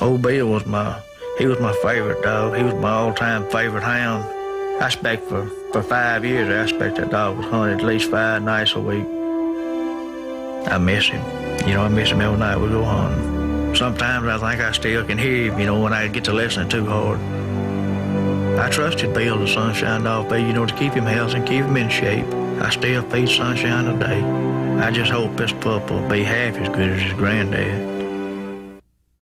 Old Bill was my, he was my favorite dog. He was my all-time favorite hound. I spent for, for five years, I spent that dog was hunted at least five nights a week. I miss him. You know, I miss him every night we go hunting. Sometimes I think I still can hear him, you know, when I get to listening too hard. I trusted Bill, the Sunshine Dog, but you know, to keep him healthy and keep him in shape. I still feed Sunshine today. I just hope this pup will be half as good as his granddad.